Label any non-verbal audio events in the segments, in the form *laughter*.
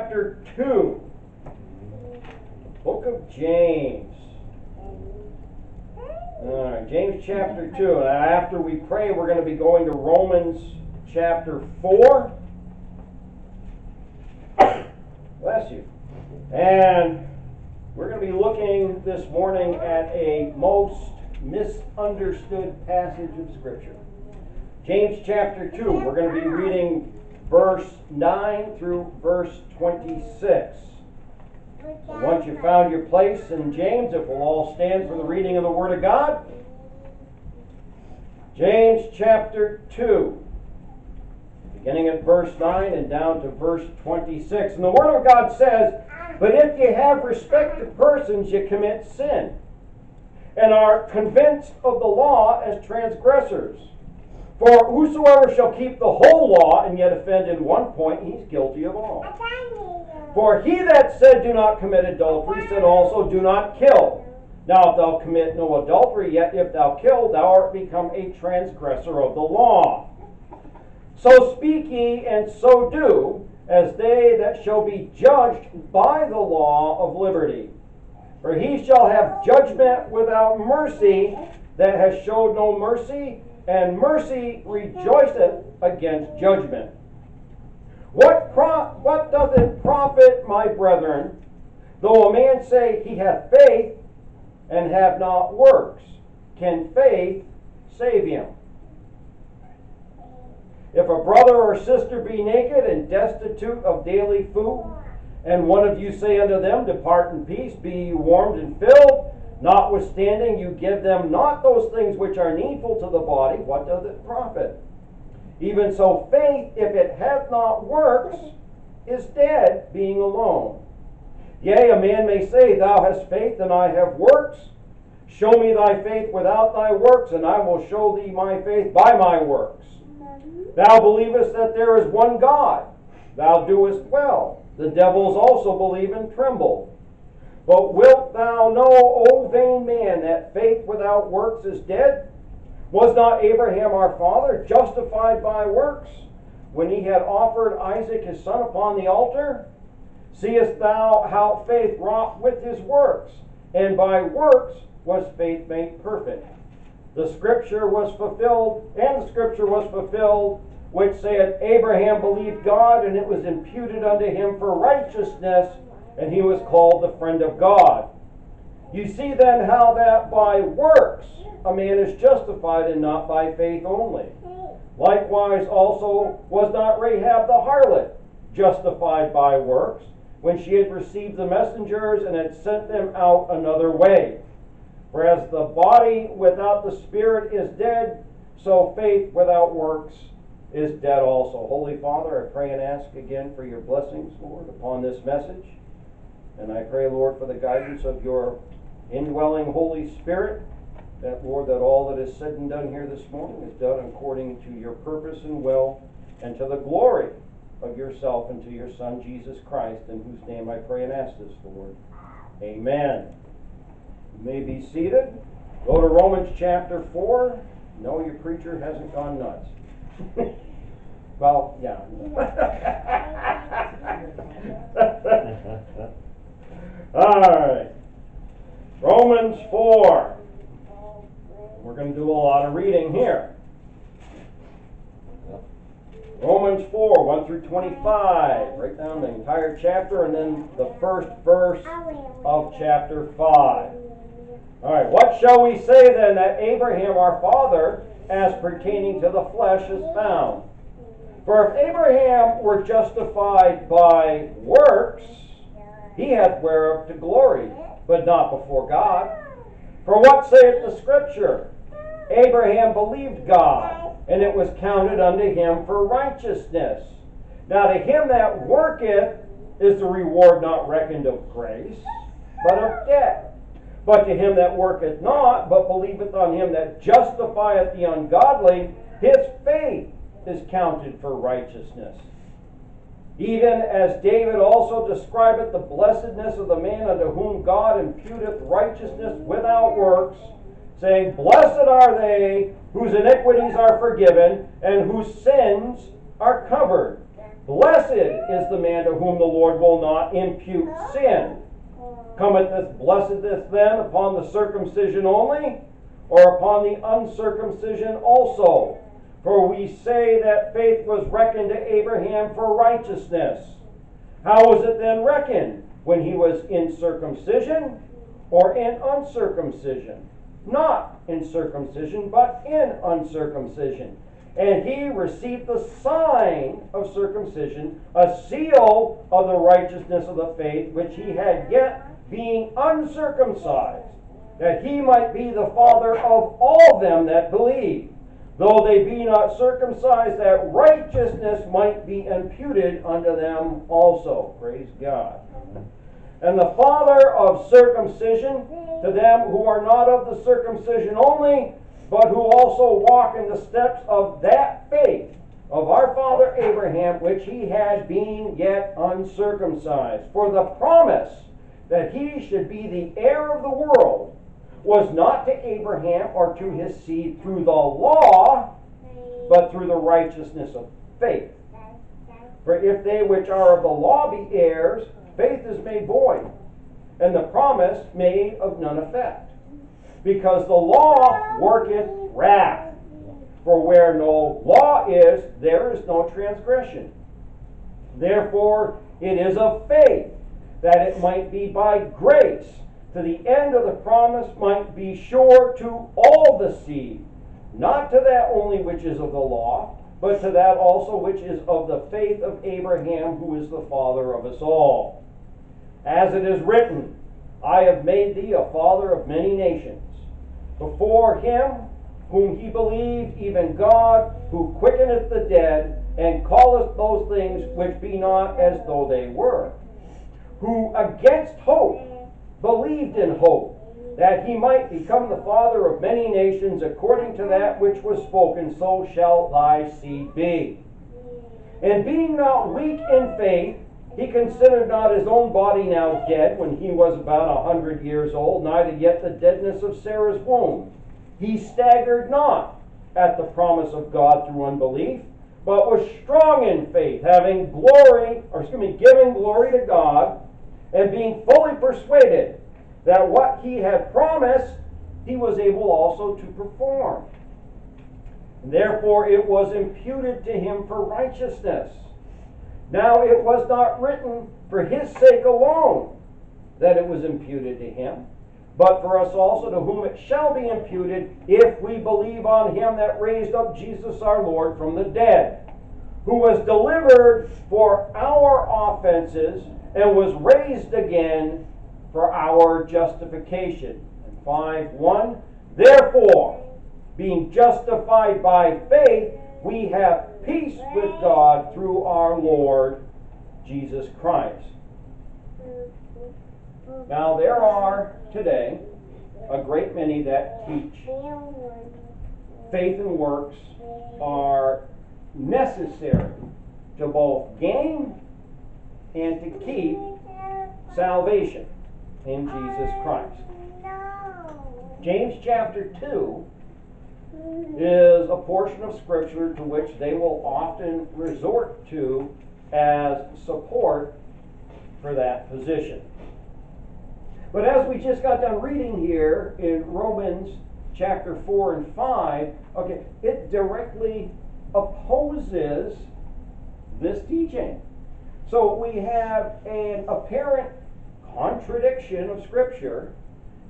chapter 2. Book of James. All right, James chapter 2. And after we pray, we're going to be going to Romans chapter 4. *coughs* Bless you. And we're going to be looking this morning at a most misunderstood passage of Scripture. James chapter 2. We're going to be reading verse 9 through verse 26. Once you've found your place in James, if we'll all stand for the reading of the Word of God. James chapter 2, beginning at verse 9 and down to verse 26. And the Word of God says, But if you have respect to persons, you commit sin, and are convinced of the law as transgressors. For whosoever shall keep the whole law and yet offend in one point, he's guilty of all. For he that said, Do not commit adultery, said also, Do not kill. Now, if thou commit no adultery, yet if thou kill, thou art become a transgressor of the law. So speak ye, and so do, as they that shall be judged by the law of liberty. For he shall have judgment without mercy that has showed no mercy, and mercy rejoiceth against judgment. What, pro- what doth it profit, my brethren, though a man say he hath faith and have not works? Can faith save him? If a brother or sister be naked and destitute of daily food, and one of you say unto them, Depart in peace, be ye warmed and filled, notwithstanding you give them not those things which are needful to the body, what doth it profit? Even so, faith, if it hath not works, is dead, being alone. Yea, a man may say, Thou hast faith, and I have works. Show me thy faith without thy works, and I will show thee my faith by my works. Thou believest that there is one God. Thou doest well. The devils also believe and tremble. But wilt thou know, O vain man, that faith without works is dead? Was not Abraham our father justified by works when he had offered Isaac his son upon the altar? Seest thou how faith wrought with his works, and by works was faith made perfect? The scripture was fulfilled, and the scripture was fulfilled, which saith, Abraham believed God, and it was imputed unto him for righteousness, and he was called the friend of God. You see then how that by works a man is justified and not by faith only. Likewise also was not Rahab the harlot justified by works when she had received the messengers and had sent them out another way. Whereas the body without the spirit is dead, so faith without works is dead also. Holy Father, I pray and ask again for your blessings, Lord, upon this message. And I pray, Lord, for the guidance of your indwelling Holy Spirit, that, Lord, that all that is said and done here this morning is done according to your purpose and will, and to the glory of yourself and to your Son, Jesus Christ, in whose name I pray and ask this, Lord. Amen. You may be seated. Go to Romans chapter 4. No, your preacher hasn't gone nuts. *laughs* well, yeah. *laughs* All right. Romans 4. We're going to do a lot of reading here. Romans 4, 1 through 25. Write down the entire chapter and then the first verse of chapter 5. All right, what shall we say then that Abraham our father, as pertaining to the flesh, is found? For if Abraham were justified by works, he hath whereof to glory, but not before God. For what saith the Scripture? Abraham believed God, and it was counted unto him for righteousness. Now to him that worketh is the reward not reckoned of grace, but of debt. But to him that worketh not, but believeth on him that justifieth the ungodly, his faith is counted for righteousness. Even as David also describeth the blessedness of the man unto whom God imputeth righteousness without works, saying, Blessed are they whose iniquities are forgiven and whose sins are covered. Blessed is the man to whom the Lord will not impute sin. Cometh this blessedness then upon the circumcision only, or upon the uncircumcision also? For we say that faith was reckoned to Abraham for righteousness. How was it then reckoned? When he was in circumcision or in uncircumcision? Not in circumcision, but in uncircumcision. And he received the sign of circumcision, a seal of the righteousness of the faith which he had yet being uncircumcised, that he might be the father of all them that believe though they be not circumcised, that righteousness might be imputed unto them also. Praise God. And the father of circumcision to them who are not of the circumcision only, but who also walk in the steps of that faith of our father Abraham, which he had being yet uncircumcised. For the promise that he should be the heir of the world was not to Abraham or to his seed through the law, but through the righteousness of faith. For if they which are of the law be heirs, faith is made void, and the promise made of none effect. Because the law worketh wrath. For where no law is, there is no transgression. Therefore, it is of faith that it might be by grace to the end of the promise might be sure to all the seed, not to that only which is of the law, but to that also which is of the faith of Abraham, who is the father of us all. As it is written, I have made thee a father of many nations, before him whom he believed, even God, who quickeneth the dead, and calleth those things which be not as though they were, who against hope believed in hope, that he might become the father of many nations, according to that which was spoken, so shall thy seed be. And being not weak in faith, he considered not his own body now dead when he was about a hundred years old, neither yet the deadness of Sarah's womb. He staggered not at the promise of God through unbelief, but was strong in faith, having glory, or excuse me, giving glory to God and being fully persuaded that what he had promised, he was able also to perform. Therefore, it was imputed to him for righteousness. Now, it was not written for his sake alone that it was imputed to him, but for us also, to whom it shall be imputed if we believe on him that raised up Jesus our Lord from the dead, who was delivered for our offenses and was raised again for our justification. And 5 1 Therefore, being justified by faith, we have peace with God through our Lord Jesus Christ. Now, there are today a great many that teach faith and works are necessary to both gain and to keep salvation in Jesus Christ. James chapter 2 is a portion of Scripture to which they will often resort to as support for that position. But as we just got done reading here in Romans chapter 4 and 5, okay, it directly opposes this teaching. So we have an apparent contradiction of Scripture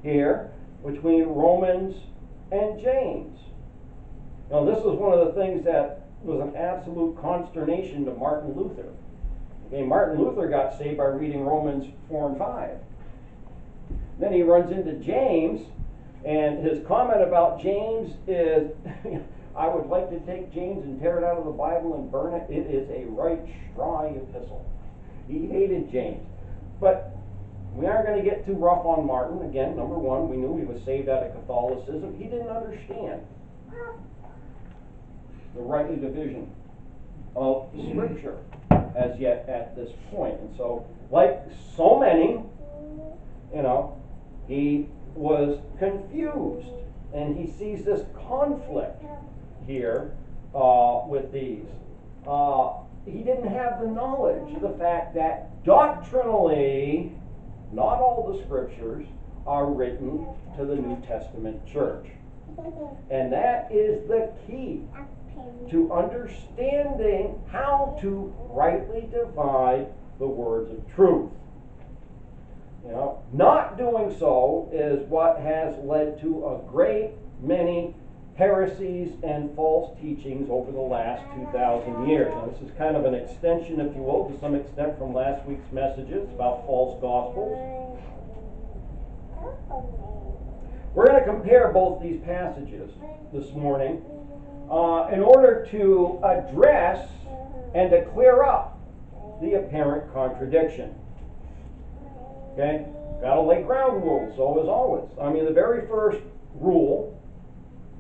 here between Romans and James. Now, this was one of the things that was an absolute consternation to Martin Luther. Okay, Martin Luther got saved by reading Romans 4 and 5. Then he runs into James, and his comment about James is *laughs* I would like to take James and tear it out of the Bible and burn it. It is a right straw epistle. He hated James. But we aren't going to get too rough on Martin. Again, number one, we knew he was saved out of Catholicism. He didn't understand the rightly division of Scripture as yet at this point. And so, like so many, you know, he was confused and he sees this conflict here uh, with these. Uh, he didn't have the knowledge of the fact that doctrinally, not all the scriptures are written to the New Testament church. And that is the key to understanding how to rightly divide the words of truth. You know, not doing so is what has led to a great many heresies and false teachings over the last 2,000 years. Now, this is kind of an extension, if you will, to some extent from last week's messages about false gospels. We're going to compare both these passages this morning uh, in order to address and to clear up the apparent contradiction. Okay? Got to lay ground rules, so as always. I mean, the very first rule,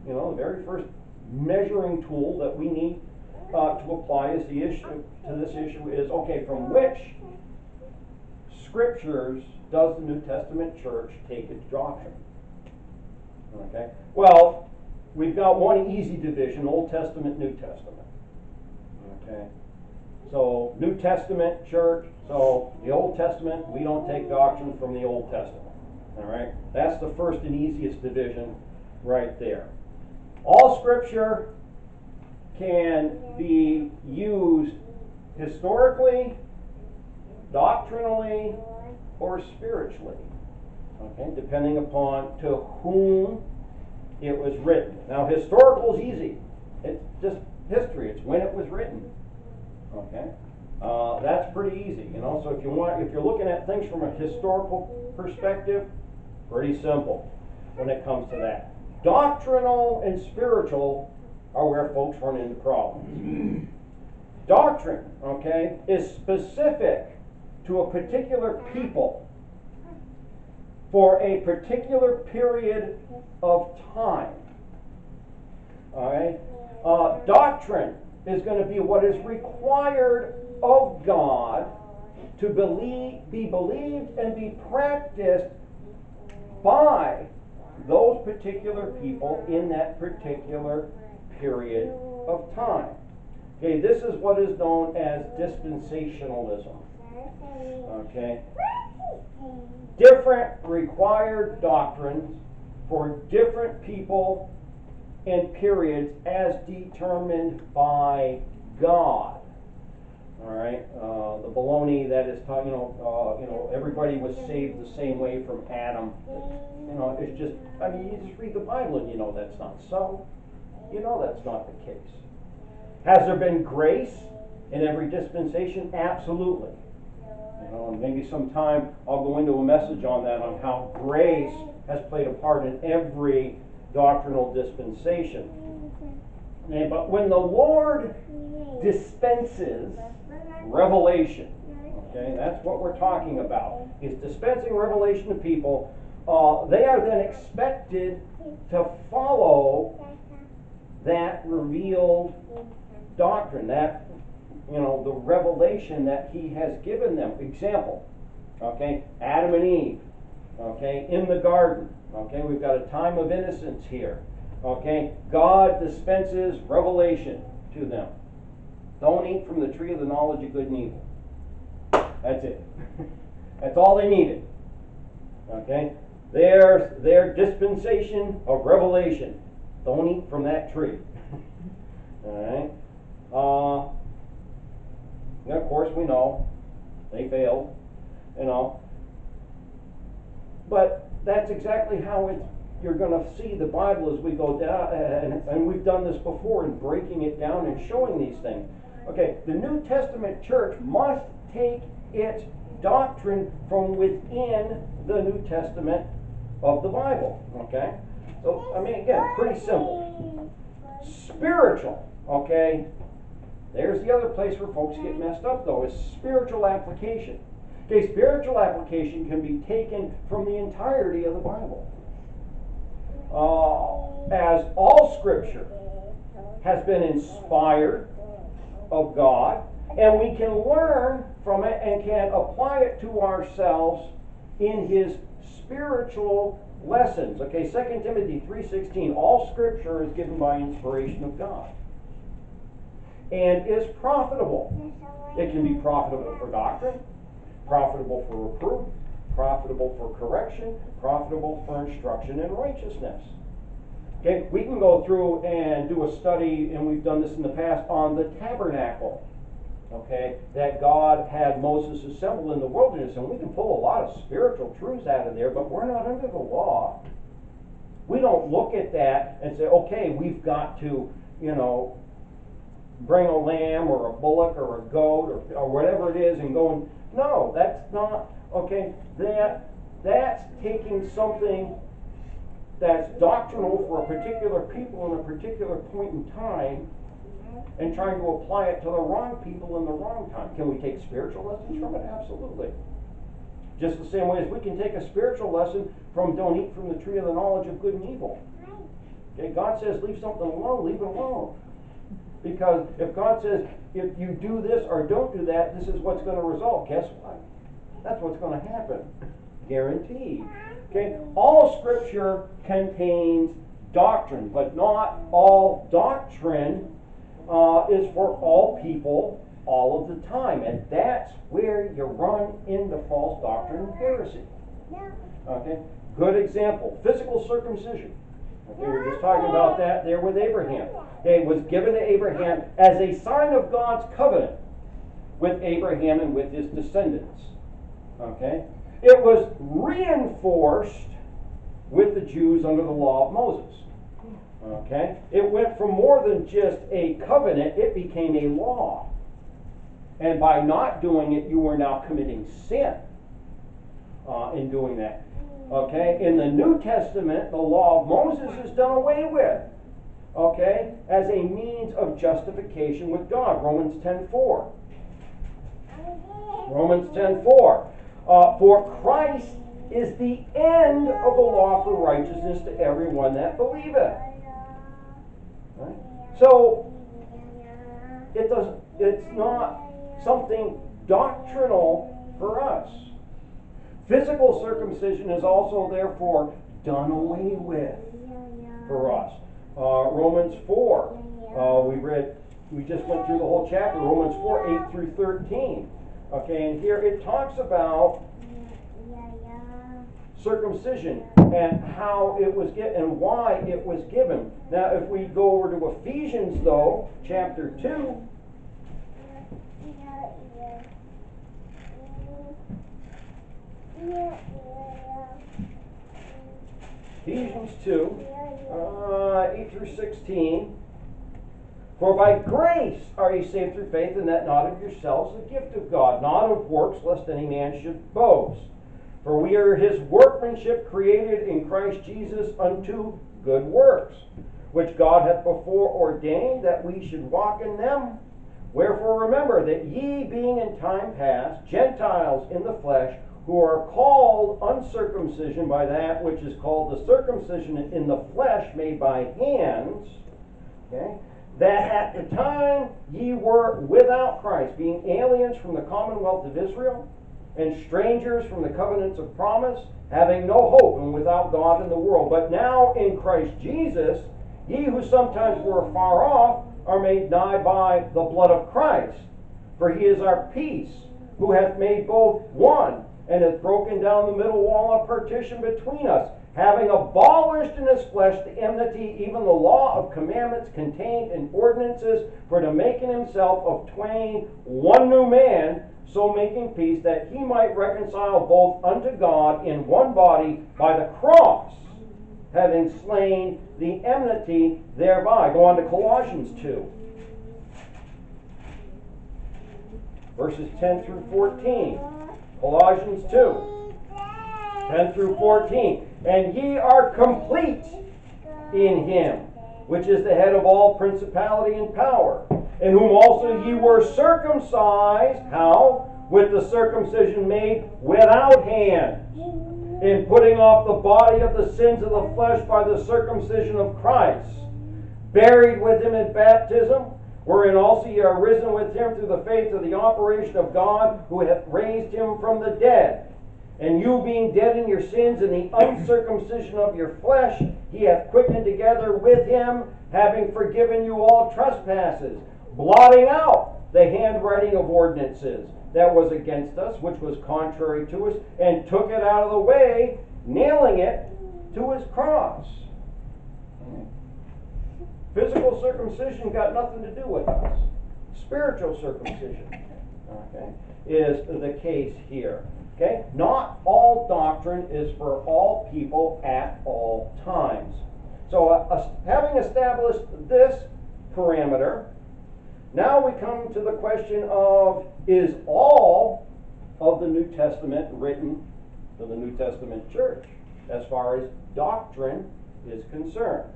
you know, the very first measuring tool that we need uh, to apply is the issue to this issue is okay, from which scriptures does the New Testament church take its doctrine? Okay? Well, we've got one easy division Old Testament, New Testament. Okay? So, New Testament church, so the Old Testament, we don't take doctrine from the Old Testament. All right? That's the first and easiest division right there. All scripture can be used historically, doctrinally, or spiritually. Okay, depending upon to whom it was written. Now, historical is easy. It's just history. It's when it was written. Okay, uh, that's pretty easy. You know, so if you want, if you're looking at things from a historical perspective, pretty simple when it comes to that. Doctrinal and spiritual are where folks run into problems. Doctrine, okay, is specific to a particular people for a particular period of time. All right? Uh, doctrine is going to be what is required of God to believe, be believed and be practiced by those particular people in that particular period of time. Okay, this is what is known as dispensationalism. Okay? Different required doctrines for different people and periods as determined by God. All right, uh, the baloney that is, you know, uh, you know, everybody was saved the same way from Adam. You know, it's just, I mean, you just read the Bible and you know that's not so. You know that's not the case. Has there been grace in every dispensation? Absolutely. You know, maybe sometime I'll go into a message on that on how grace has played a part in every doctrinal dispensation. But when the Lord dispenses revelation, okay, that's what we're talking about, is dispensing revelation to people, uh, they are then expected to follow that revealed doctrine, that you know, the revelation that he has given them. Example, okay, Adam and Eve, okay, in the garden, okay, we've got a time of innocence here, okay, God dispenses revelation to them. Don't eat from the tree of the knowledge of good and evil. That's it. *laughs* That's all they needed. Okay? Their, their dispensation of revelation. Don't eat from that tree. *laughs* all right? Uh, and of course, we know they failed, you know. But that's exactly how it, you're going to see the Bible as we go down, and, and we've done this before in breaking it down and showing these things. Okay, the New Testament church must take its doctrine from within the New Testament of the Bible. Okay? So, I mean, again, pretty simple. Spiritual, okay, there's the other place where folks get messed up, though, is spiritual application. Okay, spiritual application can be taken from the entirety of the Bible. Uh, as all Scripture has been inspired of God, and we can learn from it and can apply it to ourselves in His spiritual lessons. Okay, 2 Timothy 3.16, all Scripture is given by inspiration of God and is profitable. It can be profitable for doctrine, profitable for reproof, profitable for correction, profitable for instruction in righteousness. Okay, we can go through and do a study, and we've done this in the past, on the tabernacle. Okay, that God had Moses assemble in the wilderness, and we can pull a lot of spiritual truths out of there, but we're not under the law. We don't look at that and say, okay, we've got to, you know, bring a lamb or a bullock or a goat or, or whatever it is and go and no, that's not okay. That that's taking something that's doctrinal for a particular people in a particular point in time and trying to apply it to the wrong people in the wrong time. Can we take spiritual lessons from it? Absolutely. Just the same way as we can take a spiritual lesson from don't eat from the tree of the knowledge of good and evil. Okay, God says leave something alone, leave it alone. Because if God says, if you do this or don't do that, this is what's going to result, guess what? That's what's going to happen. Guaranteed. Okay? All scripture contains doctrine, but not all doctrine uh, is for all people all of the time. And that's where you run into false doctrine and heresy. Okay? Good example physical circumcision. Okay, we were just talking about that there with Abraham. Okay, it was given to Abraham as a sign of God's covenant with Abraham and with his descendants. Okay? It was reinforced with the Jews under the law of Moses. Okay? It went from more than just a covenant, it became a law. And by not doing it, you were now committing sin uh, in doing that. Okay? In the New Testament, the law of Moses is done away with. Okay? As a means of justification with God. Romans 10.4. Romans 10.4. Uh, for Christ is the end of the law for righteousness to everyone that believeth. Right? So it does it's not something doctrinal for us. Physical circumcision is also, therefore, done away with for us. Uh, Romans 4, uh, we read, we just went through the whole chapter, Romans 4, 8 through 13. Okay, and here it talks about circumcision and how it was given and why it was given. Now, if we go over to Ephesians, though, chapter 2, Ephesians 2, uh, 8 through 16. For by grace are ye saved through faith, and that not of yourselves, the gift of God, not of works, lest any man should boast. For we are his workmanship created in Christ Jesus unto good works, which God hath before ordained that we should walk in them. Wherefore remember that ye, being in time past Gentiles in the flesh, who are called uncircumcision by that which is called the circumcision in the flesh made by hands, okay, that at the time ye were without Christ, being aliens from the commonwealth of Israel, and strangers from the covenants of promise, having no hope and without God in the world. But now in Christ Jesus, ye who sometimes were far off are made nigh by the blood of Christ. For he is our peace, who hath made both one and hath broken down the middle wall of partition between us, having abolished in his flesh the enmity, even the law of commandments contained in ordinances, for to make in himself of twain one new man, so making peace, that he might reconcile both unto God in one body by the cross, having slain the enmity thereby. Go on to Colossians 2. Verses 10 through 14. Colossians 2, 10 through 14. And ye are complete in him, which is the head of all principality and power, in whom also ye were circumcised. How? With the circumcision made without hands, in putting off the body of the sins of the flesh by the circumcision of Christ, buried with him in baptism wherein also ye are risen with him through the faith of the operation of God, who hath raised him from the dead. And you being dead in your sins and the uncircumcision of your flesh, he hath quickened together with him, having forgiven you all trespasses, blotting out the handwriting of ordinances that was against us, which was contrary to us, and took it out of the way, nailing it to his cross. Physical circumcision got nothing to do with us. Spiritual circumcision, okay, is the case here. Okay? Not all doctrine is for all people at all times. So, uh, having established this parameter, now we come to the question of is all of the New Testament written to the New Testament church as far as doctrine is concerned?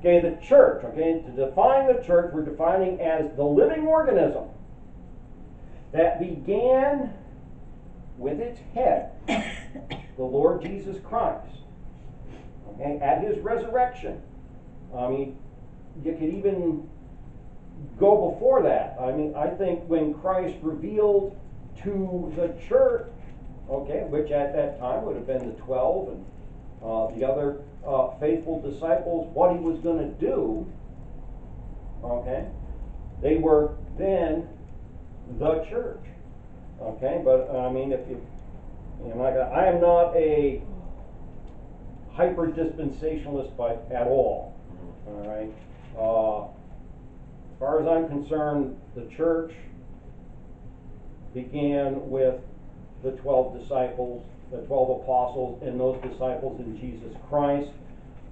Okay, the church, okay, to define the church, we're defining as the living organism that began with its head, the Lord Jesus Christ, okay, at his resurrection. I mean, you could even go before that. I mean, I think when Christ revealed to the church, okay, which at that time would have been the 12 and uh, the other uh, faithful disciples, what he was going to do, okay, they were then the church. Okay, but I mean, if you, you know, like, I am not a hyper dispensationalist by at all. All right. Uh, as far as I'm concerned, the church began with the 12 disciples, the 12 apostles, and those disciples in Jesus Christ.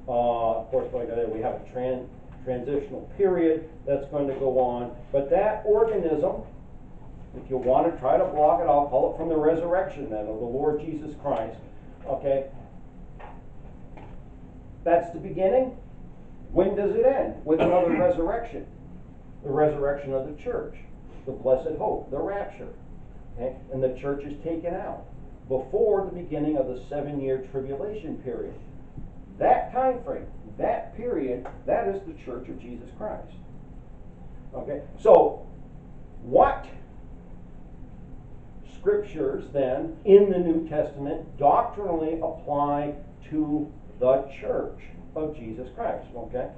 Uh, of course, like I said, we have a tran- transitional period that's going to go on, but that organism if you want to try to block it, I'll call it from the resurrection then of the Lord Jesus Christ. Okay? That's the beginning. When does it end? With another *coughs* resurrection. The resurrection of the church. The blessed hope. The rapture. Okay? And the church is taken out before the beginning of the seven year tribulation period. That time frame, that period, that is the church of Jesus Christ. Okay? So, what scriptures then in the New Testament doctrinally apply to the church of Jesus Christ. Okay?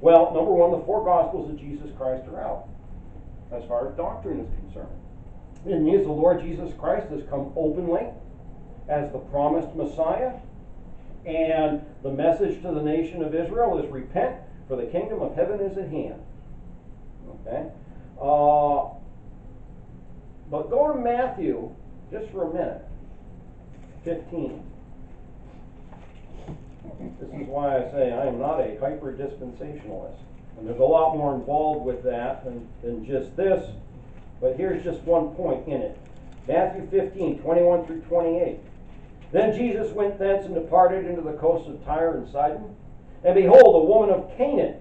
Well, number one, the four gospels of Jesus Christ are out as far as doctrine is concerned. It means the Lord Jesus Christ has come openly as the promised Messiah, and the message to the nation of Israel is repent, for the kingdom of heaven is at hand. Okay? Uh, but go to Matthew just for a minute. 15. This is why I say I am not a hyper dispensationalist. And there's a lot more involved with that than, than just this. But here's just one point in it Matthew 15, 21 through 28. Then Jesus went thence and departed into the coasts of Tyre and Sidon. And behold, a woman of Canaan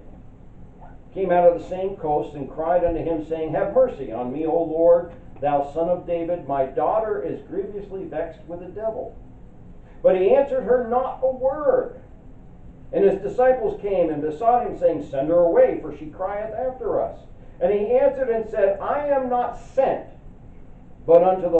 came out of the same coast and cried unto him, saying, Have mercy on me, O Lord Thou son of David, my daughter is grievously vexed with a devil. But he answered her not a word. And his disciples came and besought him, saying, Send her away, for she crieth after us. And he answered and said, I am not sent, but unto the